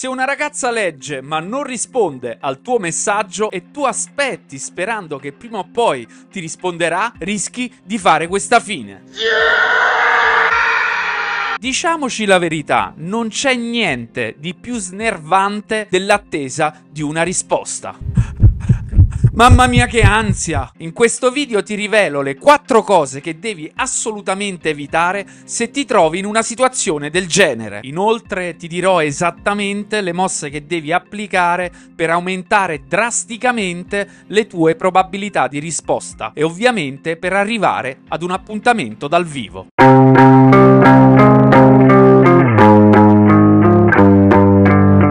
Se una ragazza legge ma non risponde al tuo messaggio e tu aspetti sperando che prima o poi ti risponderà, rischi di fare questa fine. Diciamoci la verità, non c'è niente di più snervante dell'attesa di una risposta. Mamma mia che ansia! In questo video ti rivelo le 4 cose che devi assolutamente evitare se ti trovi in una situazione del genere. Inoltre ti dirò esattamente le mosse che devi applicare per aumentare drasticamente le tue probabilità di risposta e ovviamente per arrivare ad un appuntamento dal vivo.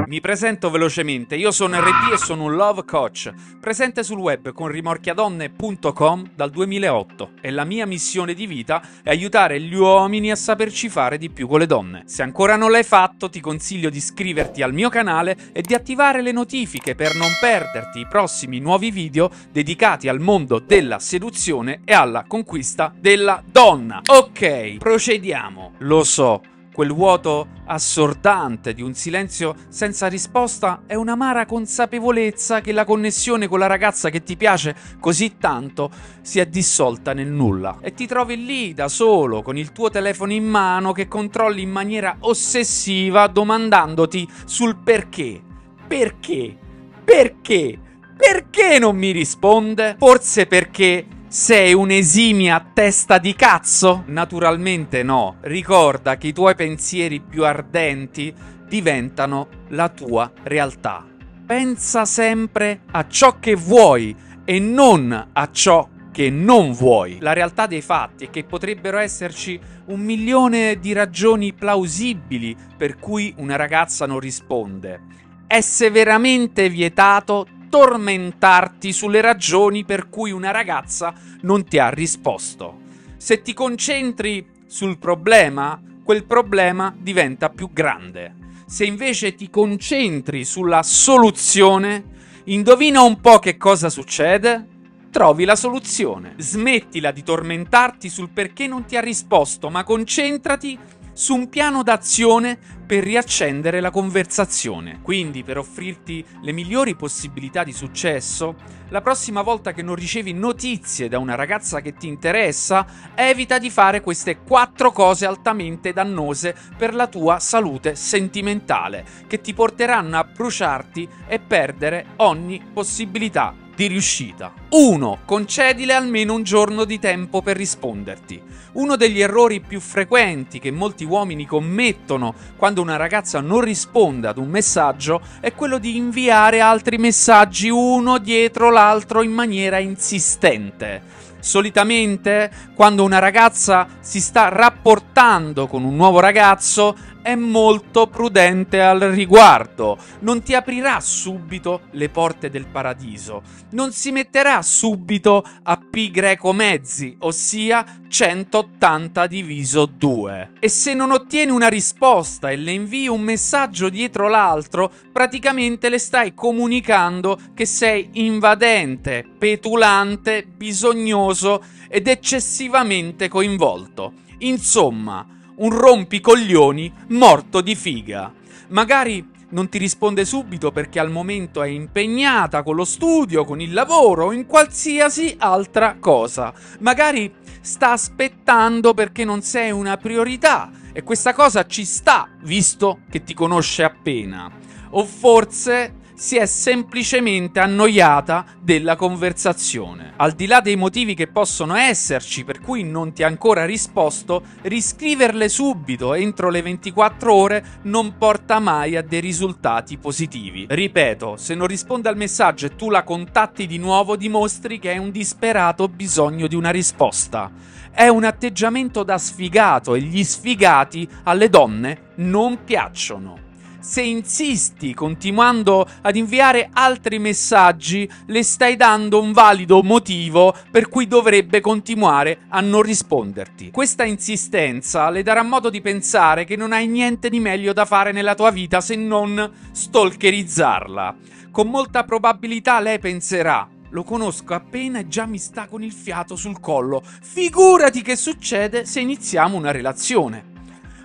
Mi presento velocemente, io sono RD e sono un love coach, presente sul web con rimorchiadonne.com dal 2008 e la mia missione di vita è aiutare gli uomini a saperci fare di più con le donne. Se ancora non l'hai fatto ti consiglio di iscriverti al mio canale e di attivare le notifiche per non perderti i prossimi nuovi video dedicati al mondo della seduzione e alla conquista della donna. Ok, procediamo. Lo so quel vuoto assordante di un silenzio senza risposta è un'amara consapevolezza che la connessione con la ragazza che ti piace così tanto si è dissolta nel nulla e ti trovi lì da solo con il tuo telefono in mano che controlli in maniera ossessiva domandandoti sul perché. Perché? Perché? Perché non mi risponde? Forse perché sei un'esimia testa di cazzo? Naturalmente no. Ricorda che i tuoi pensieri più ardenti diventano la tua realtà. Pensa sempre a ciò che vuoi e non a ciò che non vuoi. La realtà dei fatti è che potrebbero esserci un milione di ragioni plausibili per cui una ragazza non risponde. È severamente vietato tormentarti sulle ragioni per cui una ragazza non ti ha risposto. Se ti concentri sul problema, quel problema diventa più grande. Se invece ti concentri sulla soluzione, indovina un po' che cosa succede? Trovi la soluzione. Smettila di tormentarti sul perché non ti ha risposto, ma concentrati su un piano d'azione per riaccendere la conversazione. Quindi, per offrirti le migliori possibilità di successo, la prossima volta che non ricevi notizie da una ragazza che ti interessa, evita di fare queste quattro cose altamente dannose per la tua salute sentimentale, che ti porteranno a bruciarti e perdere ogni possibilità di riuscita. 1. Concedile almeno un giorno di tempo per risponderti. Uno degli errori più frequenti che molti uomini commettono quando una ragazza non risponde ad un messaggio è quello di inviare altri messaggi uno dietro l'altro in maniera insistente. Solitamente, quando una ragazza si sta rapportando con un nuovo ragazzo, è molto prudente al riguardo. Non ti aprirà subito le porte del paradiso. Non si metterà subito a pi greco mezzi, ossia 180 diviso 2. E se non ottieni una risposta e le invii un messaggio dietro l'altro, praticamente le stai comunicando che sei invadente, petulante, bisognoso ed eccessivamente coinvolto. Insomma, un rompicoglioni morto di figa. Magari non ti risponde subito perché al momento è impegnata con lo studio, con il lavoro o in qualsiasi altra cosa. Magari sta aspettando perché non sei una priorità e questa cosa ci sta visto che ti conosce appena. O forse si è semplicemente annoiata della conversazione. Al di là dei motivi che possono esserci per cui non ti ha ancora risposto, riscriverle subito entro le 24 ore non porta mai a dei risultati positivi. Ripeto, se non risponde al messaggio e tu la contatti di nuovo, dimostri che hai un disperato bisogno di una risposta. È un atteggiamento da sfigato e gli sfigati alle donne non piacciono se insisti continuando ad inviare altri messaggi, le stai dando un valido motivo per cui dovrebbe continuare a non risponderti. Questa insistenza le darà modo di pensare che non hai niente di meglio da fare nella tua vita se non stalkerizzarla. Con molta probabilità lei penserà lo conosco appena e già mi sta con il fiato sul collo. Figurati che succede se iniziamo una relazione.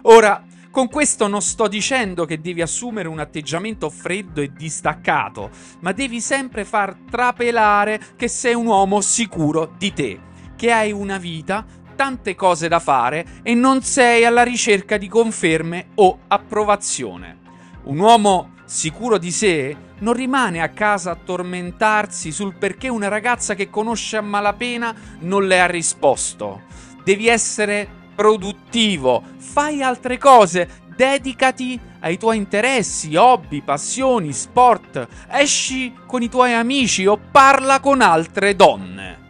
Ora, Con questo non sto dicendo che devi assumere un atteggiamento freddo e distaccato, ma devi sempre far trapelare che sei un uomo sicuro di te, che hai una vita, tante cose da fare e non sei alla ricerca di conferme o approvazione. Un uomo sicuro di sé non rimane a casa a tormentarsi sul perché una ragazza che conosce a malapena non le ha risposto. Devi essere produttivo, fai altre cose, dedicati ai tuoi interessi, hobby, passioni, sport, esci con i tuoi amici o parla con altre donne.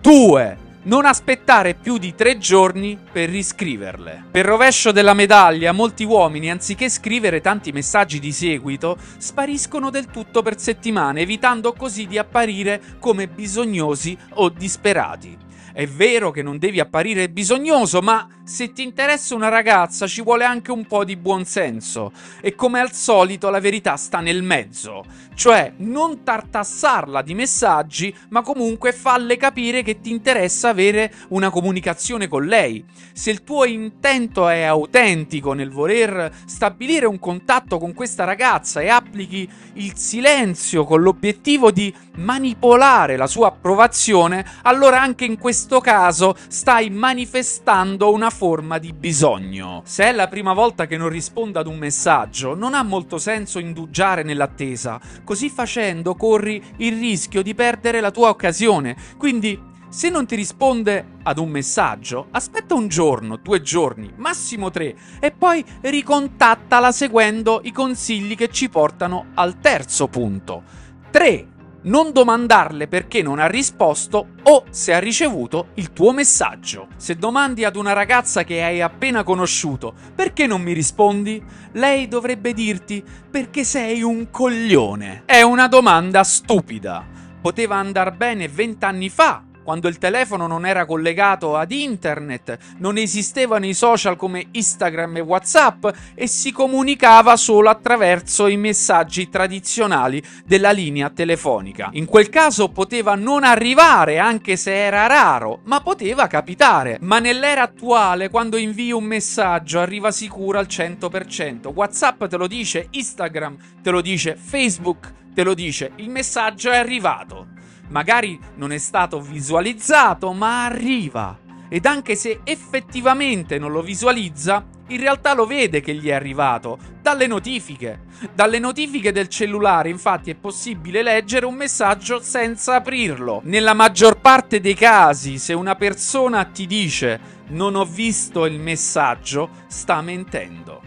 2 non aspettare più di tre giorni per riscriverle. Per rovescio della medaglia, molti uomini, anziché scrivere tanti messaggi di seguito, spariscono del tutto per settimane, evitando così di apparire come bisognosi o disperati. È vero che non devi apparire bisognoso, ma se ti interessa una ragazza ci vuole anche un po' di buonsenso. E come al solito la verità sta nel mezzo. Cioè, non tartassarla di messaggi, ma comunque falle capire che ti interessa avere una comunicazione con lei. Se il tuo intento è autentico nel voler stabilire un contatto con questa ragazza e applichi il silenzio con l'obiettivo di manipolare la sua approvazione, allora anche in questo caso stai manifestando una forma di bisogno. Se è la prima volta che non risponda ad un messaggio, non ha molto senso indugiare nell'attesa. Così facendo corri il rischio di perdere la tua occasione. Quindi se non ti risponde ad un messaggio, aspetta un giorno, due giorni, massimo tre, e poi ricontattala seguendo i consigli che ci portano al terzo punto. 3 non domandarle perché non ha risposto o se ha ricevuto il tuo messaggio. Se domandi ad una ragazza che hai appena conosciuto perché non mi rispondi, lei dovrebbe dirti perché sei un coglione. È una domanda stupida. Poteva andare bene vent'anni fa, quando il telefono non era collegato ad internet, non esistevano i social come Instagram e WhatsApp e si comunicava solo attraverso i messaggi tradizionali della linea telefonica. In quel caso poteva non arrivare anche se era raro, ma poteva capitare. Ma nell'era attuale, quando invii un messaggio, arriva sicuro al 100%. WhatsApp te lo dice, Instagram te lo dice, Facebook te lo dice, il messaggio è arrivato magari non è stato visualizzato, ma arriva. Ed anche se effettivamente non lo visualizza, in realtà lo vede che gli è arrivato dalle notifiche. Dalle notifiche del cellulare, infatti, è possibile leggere un messaggio senza aprirlo. Nella maggior parte dei casi, se una persona ti dice non ho visto il messaggio, sta mentendo.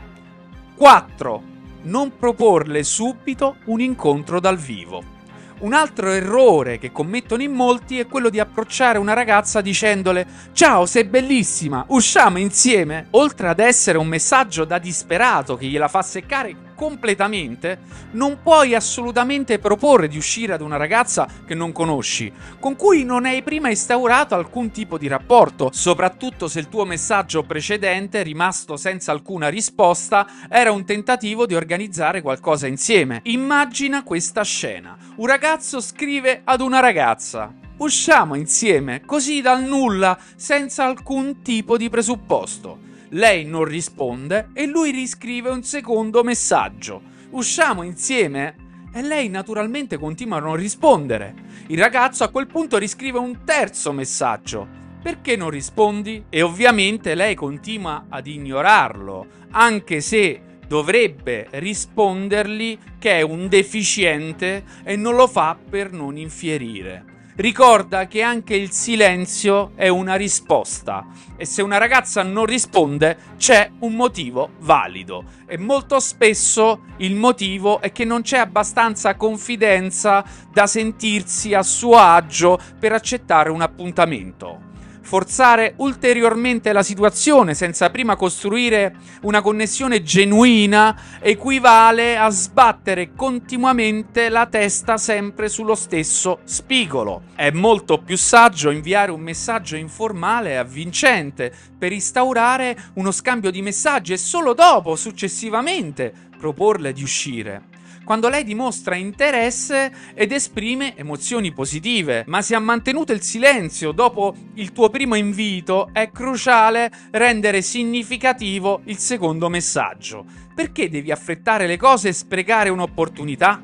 4. Non proporle subito un incontro dal vivo. Un altro errore che commettono in molti è quello di approcciare una ragazza dicendole Ciao, sei bellissima, usciamo insieme. Oltre ad essere un messaggio da disperato che gliela fa seccare completamente, non puoi assolutamente proporre di uscire ad una ragazza che non conosci, con cui non hai prima instaurato alcun tipo di rapporto, soprattutto se il tuo messaggio precedente, rimasto senza alcuna risposta, era un tentativo di organizzare qualcosa insieme. Immagina questa scena. Un ragazzo scrive ad una ragazza. Usciamo insieme, così dal nulla, senza alcun tipo di presupposto. Lei non risponde e lui riscrive un secondo messaggio. Usciamo insieme? E lei naturalmente continua a non rispondere. Il ragazzo a quel punto riscrive un terzo messaggio. Perché non rispondi? E ovviamente lei continua ad ignorarlo, anche se dovrebbe rispondergli che è un deficiente e non lo fa per non infierire ricorda che anche il silenzio è una risposta e se una ragazza non risponde c'è un motivo valido. E molto spesso il motivo è che non c'è abbastanza confidenza da sentirsi a suo agio per accettare un appuntamento forzare ulteriormente la situazione senza prima costruire una connessione genuina equivale a sbattere continuamente la testa sempre sullo stesso spigolo. È molto più saggio inviare un messaggio informale e avvincente per instaurare uno scambio di messaggi e solo dopo, successivamente, proporle di uscire. Quando lei dimostra interesse ed esprime emozioni positive. Ma se ha mantenuto il silenzio dopo il tuo primo invito, è cruciale rendere significativo il secondo messaggio. Perché devi affrettare le cose e sprecare un'opportunità?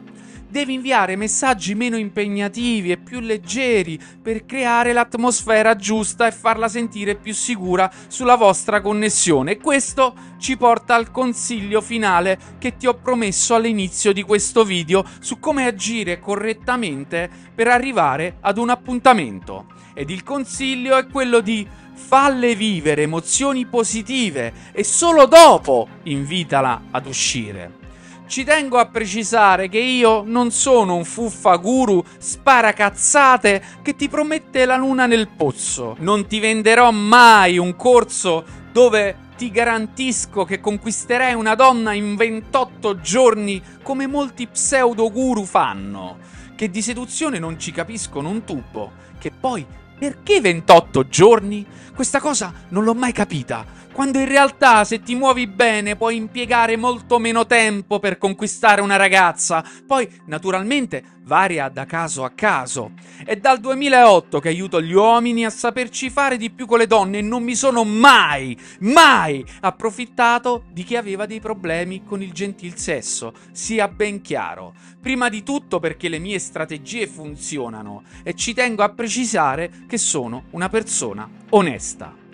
Devi inviare messaggi meno impegnativi e più leggeri per creare l'atmosfera giusta e farla sentire più sicura sulla vostra connessione. E questo ci porta al consiglio finale che ti ho promesso all'inizio di questo video su come agire correttamente per arrivare ad un appuntamento. Ed il consiglio è quello di falle vivere emozioni positive e solo dopo invitala ad uscire. Ci tengo a precisare che io non sono un fuffa guru sparacazzate che ti promette la luna nel pozzo. Non ti venderò mai un corso dove ti garantisco che conquisterai una donna in 28 giorni come molti pseudo guru fanno, che di seduzione non ci capiscono un tubo, che poi perché 28 giorni? Questa cosa non l'ho mai capita quando in realtà se ti muovi bene puoi impiegare molto meno tempo per conquistare una ragazza. Poi, naturalmente, varia da caso a caso. È dal 2008 che aiuto gli uomini a saperci fare di più con le donne e non mi sono mai, mai approfittato di chi aveva dei problemi con il gentil sesso, sia ben chiaro. Prima di tutto perché le mie strategie funzionano e ci tengo a precisare che sono una persona onesta.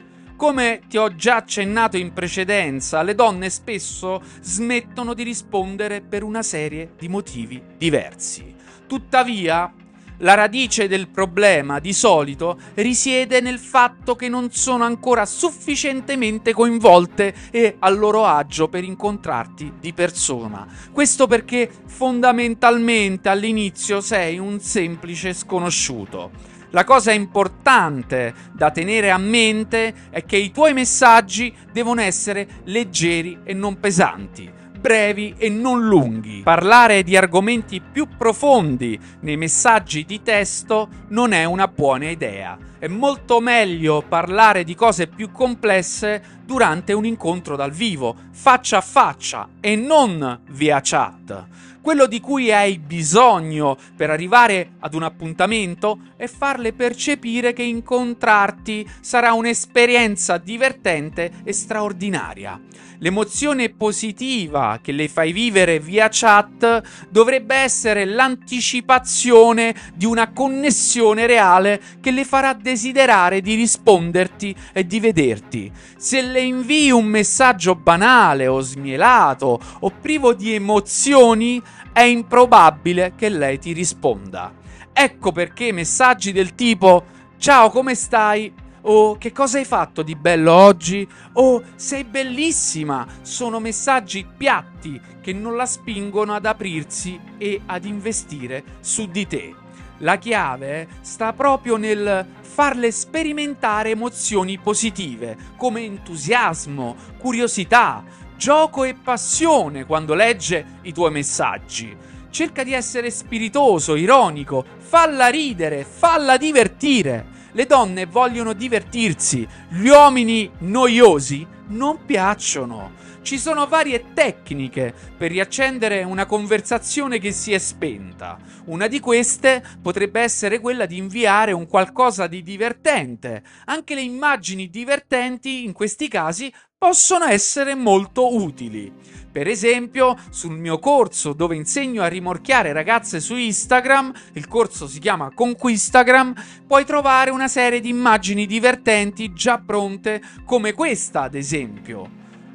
Come ti ho già accennato in precedenza, le donne spesso smettono di rispondere per una serie di motivi diversi. Tuttavia, la radice del problema di solito risiede nel fatto che non sono ancora sufficientemente coinvolte e a loro agio per incontrarti di persona. Questo perché fondamentalmente all'inizio sei un semplice sconosciuto. La cosa importante da tenere a mente è che i tuoi messaggi devono essere leggeri e non pesanti brevi e non lunghi. Parlare di argomenti più profondi nei messaggi di testo non è una buona idea. È molto meglio parlare di cose più complesse durante un incontro dal vivo, faccia a faccia e non via chat. Quello di cui hai bisogno per arrivare ad un appuntamento è farle percepire che incontrarti sarà un'esperienza divertente e straordinaria. L'emozione positiva che le fai vivere via chat dovrebbe essere l'anticipazione di una connessione reale che le farà desiderare di risponderti e di vederti. Se le invii un messaggio banale o smielato o privo di emozioni, è improbabile che lei ti risponda. Ecco perché messaggi del tipo Ciao, come stai? O che cosa hai fatto di bello oggi? O sei bellissima! Sono messaggi piatti che non la spingono ad aprirsi e ad investire su di te. La chiave sta proprio nel farle sperimentare emozioni positive, come entusiasmo, curiosità, gioco e passione quando legge i tuoi messaggi. Cerca di essere spiritoso, ironico, falla ridere, falla divertire. Le donne vogliono divertirsi, gli uomini noiosi non piacciono. Ci sono varie tecniche per riaccendere una conversazione che si è spenta. Una di queste potrebbe essere quella di inviare un qualcosa di divertente. Anche le immagini divertenti in questi casi possono essere molto utili. Per esempio, sul mio corso dove insegno a rimorchiare ragazze su Instagram, il corso si chiama Conquistagram, puoi trovare una serie di immagini divertenti già pronte come questa, ad esempio.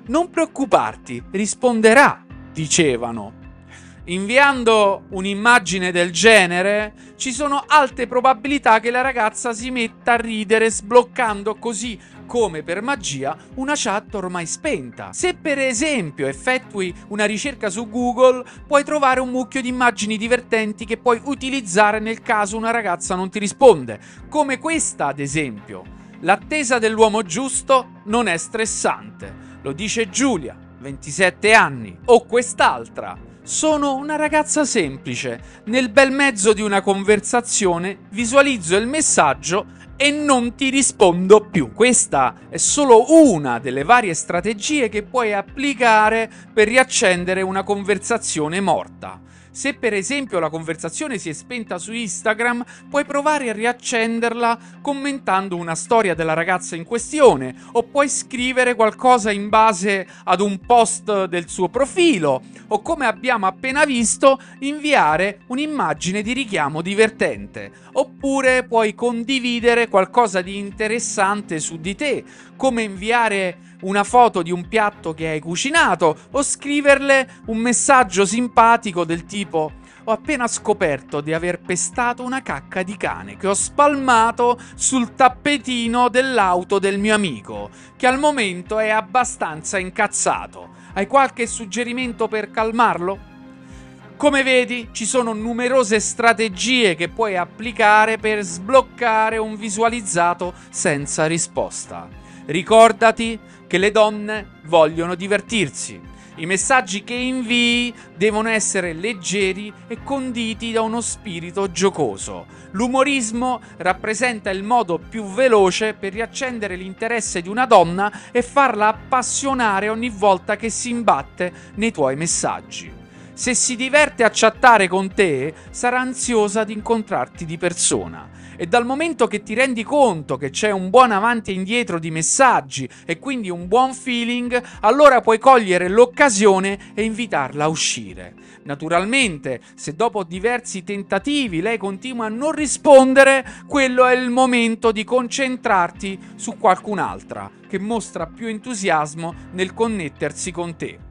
Non preoccuparti, risponderà, dicevano. Inviando un'immagine del genere, ci sono alte probabilità che la ragazza si metta a ridere sbloccando così come per magia una chat ormai spenta. Se per esempio effettui una ricerca su Google, puoi trovare un mucchio di immagini divertenti che puoi utilizzare nel caso una ragazza non ti risponde, come questa ad esempio. L'attesa dell'uomo giusto non è stressante, lo dice Giulia, 27 anni, o quest'altra. Sono una ragazza semplice. Nel bel mezzo di una conversazione visualizzo il messaggio e non ti rispondo più. Questa è solo una delle varie strategie che puoi applicare per riaccendere una conversazione morta. Se per esempio la conversazione si è spenta su Instagram, puoi provare a riaccenderla commentando una storia della ragazza in questione o puoi scrivere qualcosa in base ad un post del suo profilo o come abbiamo appena visto inviare un'immagine di richiamo divertente. Oppure puoi condividere qualcosa di interessante su di te come inviare una foto di un piatto che hai cucinato o scriverle un messaggio simpatico del tipo ho appena scoperto di aver pestato una cacca di cane che ho spalmato sul tappetino dell'auto del mio amico, che al momento è abbastanza incazzato. Hai qualche suggerimento per calmarlo? Come vedi, ci sono numerose strategie che puoi applicare per sbloccare un visualizzato senza risposta. Ricordati che le donne vogliono divertirsi. I messaggi che invii devono essere leggeri e conditi da uno spirito giocoso. L'umorismo rappresenta il modo più veloce per riaccendere l'interesse di una donna e farla appassionare ogni volta che si imbatte nei tuoi messaggi. Se si diverte a chattare con te, sarà ansiosa di incontrarti di persona e dal momento che ti rendi conto che c'è un buon avanti e indietro di messaggi e quindi un buon feeling, allora puoi cogliere l'occasione e invitarla a uscire. Naturalmente, se dopo diversi tentativi lei continua a non rispondere, quello è il momento di concentrarti su qualcun'altra che mostra più entusiasmo nel connettersi con te.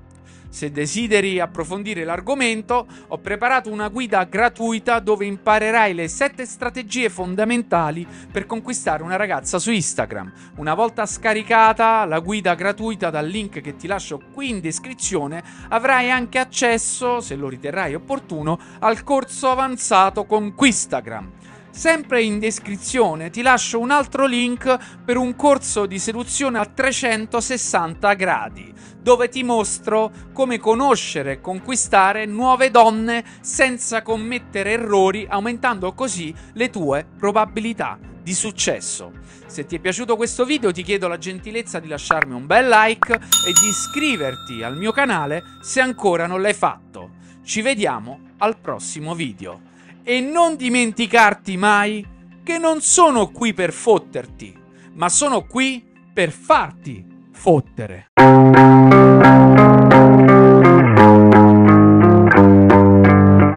Se desideri approfondire l'argomento, ho preparato una guida gratuita dove imparerai le 7 strategie fondamentali per conquistare una ragazza su Instagram. Una volta scaricata la guida gratuita dal link che ti lascio qui in descrizione, avrai anche accesso, se lo riterrai opportuno, al corso avanzato con Quistagram. Sempre in descrizione ti lascio un altro link per un corso di seduzione a 360 gradi, dove ti mostro come conoscere e conquistare nuove donne senza commettere errori, aumentando così le tue probabilità di successo. Se ti è piaciuto questo video ti chiedo la gentilezza di lasciarmi un bel like e di iscriverti al mio canale se ancora non l'hai fatto. Ci vediamo al prossimo video. E non dimenticarti mai che non sono qui per fotterti, ma sono qui per farti fottere.